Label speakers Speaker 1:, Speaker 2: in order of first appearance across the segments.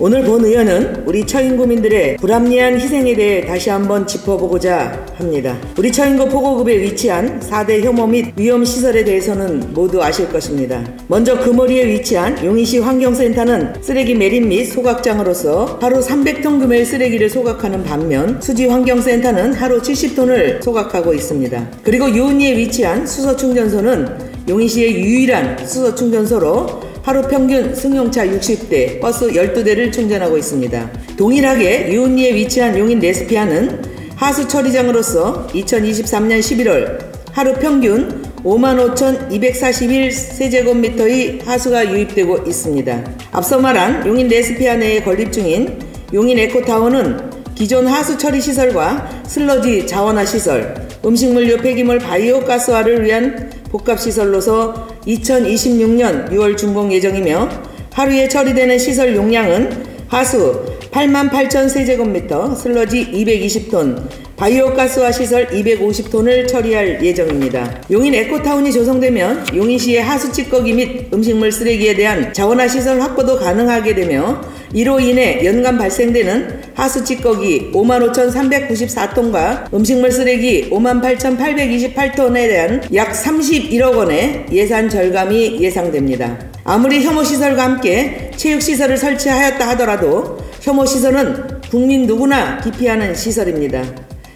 Speaker 1: 오늘 본 의원은 우리 처인구민들의 불합리한 희생에 대해 다시 한번 짚어보고자 합니다. 우리 처인구 포고급에 위치한 4대 혐오 및 위험 시설에 대해서는 모두 아실 것입니다. 먼저 금오리에 위치한 용인시 환경센터는 쓰레기 매립 및 소각장으로서 하루 300톤 금의 쓰레기를 소각하는 반면 수지 환경센터는 하루 70톤을 소각하고 있습니다. 그리고 유은리에 위치한 수소 충전소는 용인시의 유일한 수소 충전소로 하루 평균 승용차 60대, 버스 12대를 충전하고 있습니다. 동일하게 유은리에 위치한 용인 레스피아는 하수 처리장으로서 2023년 11월 하루 평균 55,241 세제곱미터의 하수가 유입되고 있습니다. 앞서 말한 용인 레스피아 내에 건립 중인 용인 에코타운은 기존 하수 처리 시설과 슬러지 자원화 시설, 음식물류 폐기물 바이오 가스화를 위한 복합 시설로서 2026년 6월 준공 예정이며 하루에 처리되는 시설 용량은 하수 8만 8천 세제곱미터, 슬러지 220톤, 바이오 가스화 시설 250톤을 처리할 예정입니다. 용인 에코타운이 조성되면 용인시의 하수 찌꺼기 및 음식물 쓰레기에 대한 자원화 시설 확보도 가능하게 되며 이로 인해 연간 발생되는 하수 찌꺼기 55,394톤과 음식물 쓰레기 58,828톤에 대한 약 31억 원의 예산 절감이 예상됩니다. 아무리 혐오시설과 함께 체육시설을 설치하였다 하더라도 혐오시설은 국민 누구나 기피하는 시설입니다.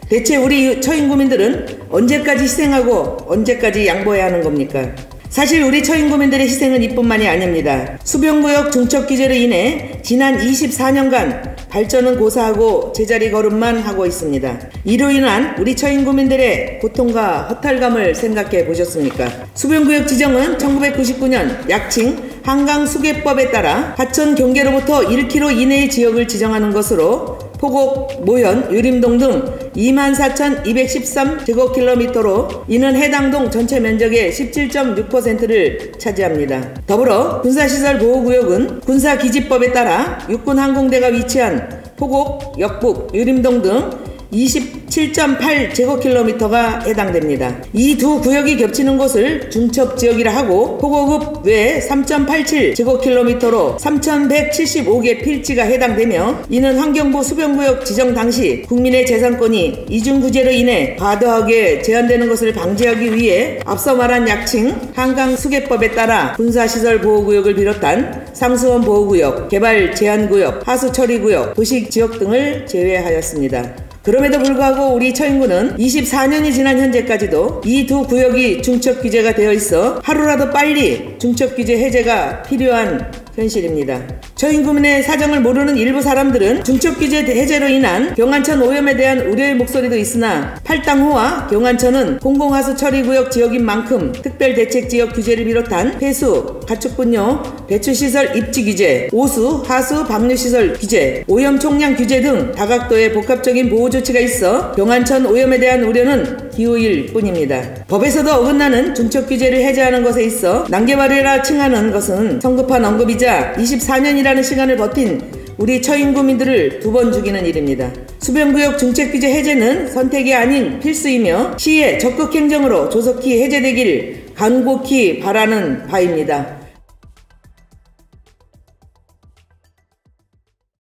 Speaker 1: 대체 우리 처인구민들은 언제까지 희생하고 언제까지 양보해야 하는 겁니까? 사실 우리 처인구민들의 희생은 이뿐만이 아닙니다. 수변구역 중첩 규제로 인해 지난 24년간 발전은 고사하고 제자리 걸음만 하고 있습니다. 이로 인한 우리 처인 구민들의 고통과 허탈감을 생각해 보셨습니까? 수변구역 지정은 1999년 약칭 한강 수계법에 따라 하천 경계로부터 1km 이내의 지역을 지정하는 것으로 포곡, 모현, 유림동 등 24,213제곱킬로미터로 이는 해당 동 전체 면적의 17.6%를 차지합니다. 더불어 군사시설 보호구역은 군사기지법에 따라 육군항공대가 위치한 포곡, 역북, 유림동 등 27.8 제곱킬로미터가 해당됩니다. 이 두 구역이 겹치는 곳을 중첩 지역이라 하고 포고급 외 3.87 제곱킬로미터로 3,175개 필지가 해당되며 이는 환경부 수변구역 지정 당시 국민의 재산권이 이중구제로 인해 과도하게 제한되는 것을 방지하기 위해 앞서 말한 약칭 한강 수계법에 따라 군사시설 보호구역을 비롯한 상수원 보호구역, 개발 제한구역, 하수처리구역, 도시지역 등을 제외하였습니다. 그럼에도 불구하고 우리 처인구는 24년이 지난 현재까지도 이 두 구역이 중첩 규제가 되어 있어 하루라도 빨리 중첩 규제 해제가 필요한 현실입니다. 처인구민의 사정을 모르는 일부 사람들은 중첩 규제 해제로 인한 경안천 오염에 대한 우려의 목소리도 있으나 팔당호와 경안천은 공공하수 처리구역 지역인 만큼 특별대책지역 규제를 비롯한 폐수, 가축분뇨, 배출시설 입지 규제, 오수, 하수, 방류시설 규제, 오염 총량 규제 등 다각도의 복합적인 보호 조치가 있어 경안천 오염에 대한 우려는 기후일 뿐입니다. 법에서도 어긋나는 중첩 규제를 해제하는 것에 있어 난개발이라 칭하는 것은 성급한 언급이자 24년이라는 시간을 버틴 우리 처인 구민들을 두 번 죽이는 일입니다. 수변구역 중책규제 해제는 선택이 아닌 필수이며 시의 적극 행정으로 조속히 해제되길 간곡히 바라는 바입니다.